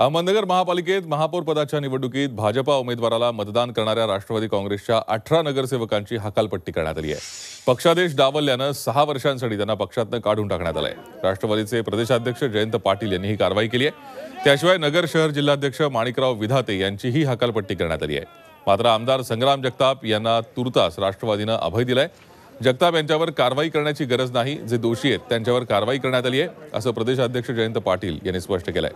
अहमदनगर महापालिकेत महापौर पदाच्या निवडणुकीत भाजपा उमेदवाराला मतदान करणाऱ्या राष्ट्रवादी काँग्रेसच्या अठरा नगरसेवकांची हकालपट्टी करण्यात आली आहे. पक्षादेश डावलल्यानं सहा वर्षांसाठी त्यांना पक्षातनं काढून टाकण्यात आलंय. राष्ट्रवादीचे प्रदेशाध्यक्ष जयंत पाटील यांनी ही कारवाई केली आहे. त्याशिवाय नगर शहर जिल्हाध्यक्ष माणिकराव विधाते यांचीही हकालपट्टी करण्यात आली आहे. मात्र आमदार संग्राम जगताप यांना तुर्तास राष्ट्रवादीनं अभय दिलाय. जगताप यांच्यावर कारवाई करण्याची गरज नाही जे दोषी आहेत त्यांच्यावर कारवाई करण्यात आली आहे असं प्रदेशाध्यक्ष जयंत पाटील यांनी स्पष्ट केलंय.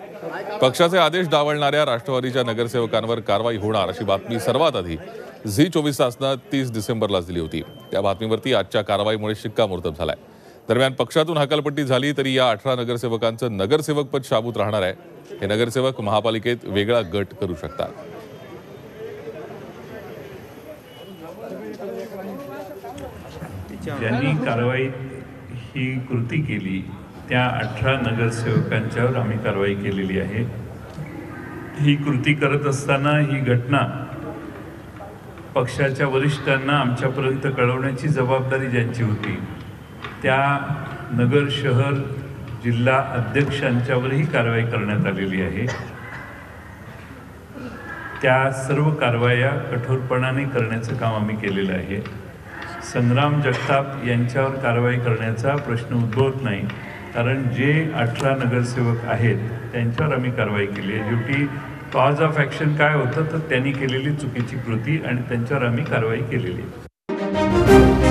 पक्षाचे आदेश डावलणाऱ्या राष्ट्रवादीच्या नगरसेवकांवर कारवाई होणार अशी बातमी सर्वात आधी झी चोवीस तासनं तीस डिसेंबरलाच दिली होती. त्या बातमीवरती आजच्या कारवाईमुळे शिक्कामोर्तब झालाय. दरम्यान पक्षातून हकालपट्टी झाली तरी या अठरा नगरसेवकांचं नगरसेवकपद शाबूत राहणार आहे. हे नगरसेवक महापालिकेत वेगळा गट करू शकतात. ज्यांनी कारवाई ही कृती केली त्या अठरा नगरसेवकांच्यावर आम्ही कारवाई केलेली आहे. ही कृती करत असताना ही घटना पक्षाच्या वरिष्ठांना आमच्यापर्यंत कळवण्याची जबाबदारी ज्यांची होती त्या नगर शहर जिल्हा अध्यक्षांच्यावरही कारवाई करण्यात आलेली आहे. त्या सर्व कारवाया कठोरपणाने करण्याचं काम आम्ही केलेलं आहे. संग्राम जगताप यांच्यावर कारवाई करण्याचा प्रश्न उद्भवत नाही. कारण जे अठरा नगरसेवक आहेत त्यांच्यावर आम्ही कारवाई केली आहे. शेवटी कॉज ऑफ ॲक्शन काय होतं तर त्यांनी केलेली चुकीची कृती आणि त्यांच्यावर आम्ही कारवाई केलेली आहे.